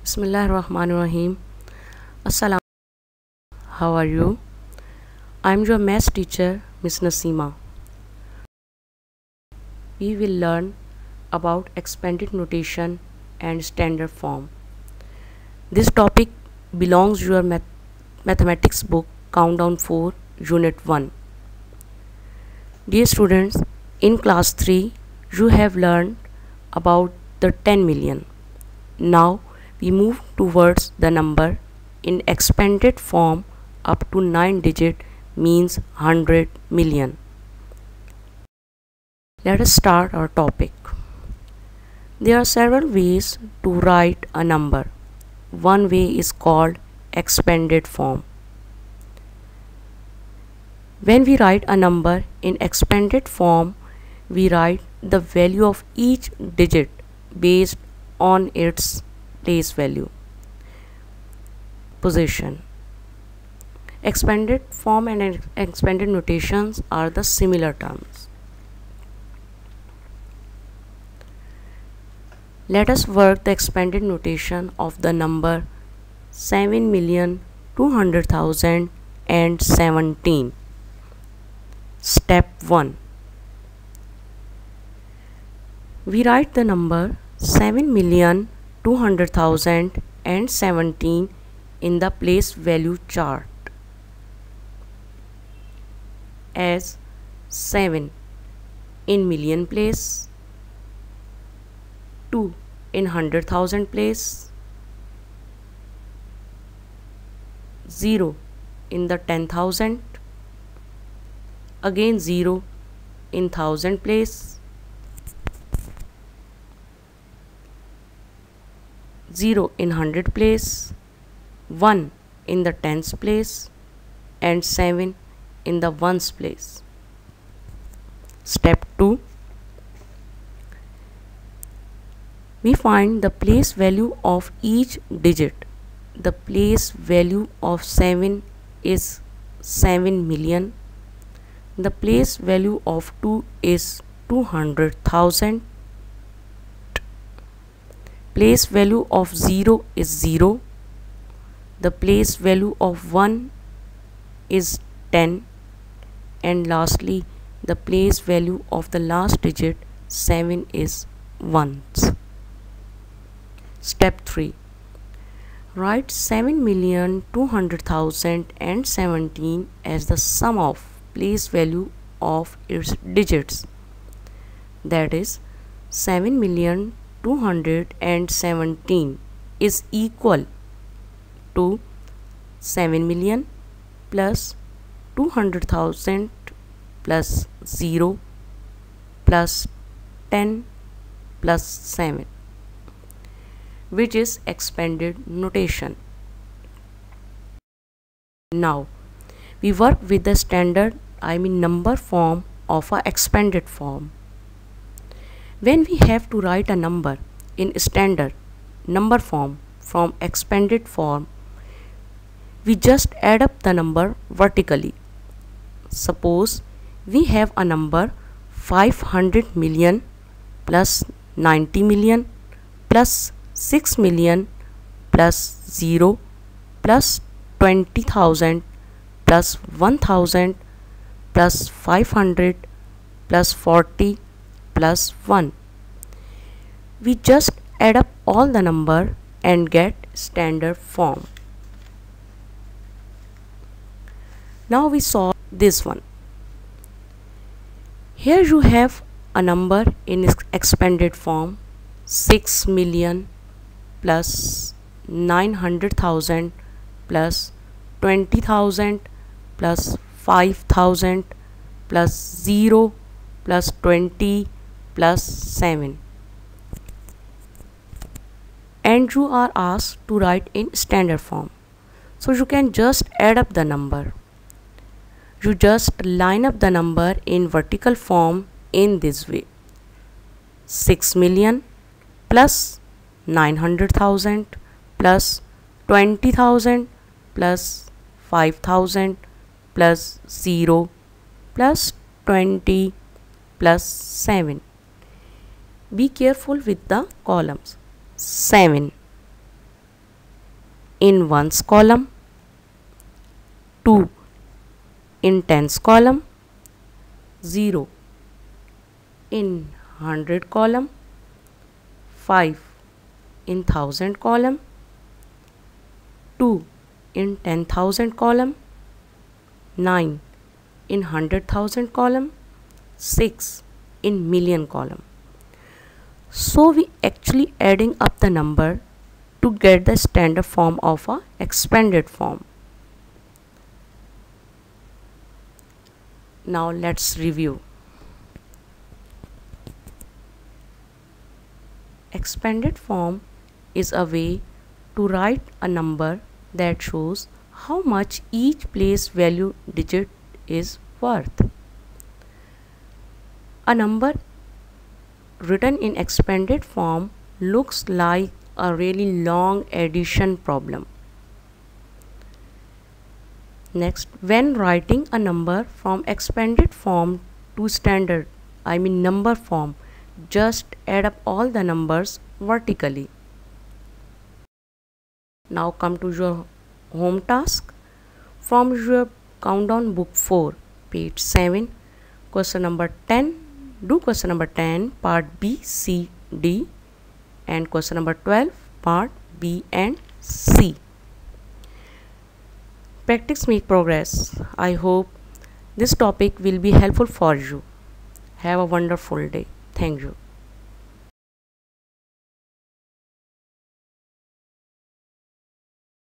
Bismillahirrahmanirrahim. Assalam. How are you? I'm your math teacher, Miss Nasima. We will learn about expanded notation and standard form. This topic belongs to your math mathematics book Countdown 4 Unit 1. Dear students, in class 3 you have learned about the 10 million. Now we move towards the number in expanded form up to 9 digit means 100 million. Let us start our topic. There are several ways to write a number. One way is called expanded form. When we write a number in expanded form, we write the value of each digit based on its place value. Position. Expanded form and expanded notations are the similar terms. Let us work the expanded notation of the number 7,200,017 step 1 we write the number 7,200,017 in the place value chart as 7 in million place 2 in 100,000 place 0 in the 10,000 again 0 in 1000 place 0 in 100 place 1 in the tens place and 7 in the ones place. Step 2 we find the place value of each digit. The place value of 7 is 7 million. The place value of 2 is 200,000 place value of 0 is 0 the place value of 1 is 10 and lastly the place value of the last digit 7 is 1 step 3 write 7,200,017 as the sum of place value of its digits. That is 7 million 217 is equal to 7 million plus 200,000 plus 0 plus 10 plus 7 which is expanded notation. Now we work with the standard I mean number form of a expanded form. When we have to write a number in standard number form from expanded form, we just add up the number vertically. Suppose we have a number 500 million plus 90 million plus 6 million plus 0 plus 20,000 plus 1000 plus 500 plus 40 plus 1 we just add up all the number and get standard form. Now we solve this one. Here you have a number in expanded form 6 million plus 900,000 plus 20,000 plus 5,000 plus 0 plus 20 plus 7 and you are asked to write in standard form. So you can just add up the number. You just line up the number in vertical form in this way. 6 million plus 900,000 plus 20,000 plus 5,000 plus 0 plus 20 plus 7 be careful with the columns. 7 in ones column. 2 in tens column. 0 in hundred column. 5 in thousand column. 2 in 10,000 column. 9 in 100,000 column. 6 in million column so we actually adding up the number to get the standard form of a expanded form now let's review expanded form is a way to write a number that shows how much each place value digit is worth. A number written in expanded form looks like a really long addition problem. Next, when writing a number from expanded form to standard, I mean number form, just add up all the numbers vertically. Now come to your home task. From your countdown book 4, page 7, question number 10, do question number 10, part B, C, D, and question number 12, part B and C. Practice make progress. I hope this topic will be helpful for you. Have a wonderful day. Thank you.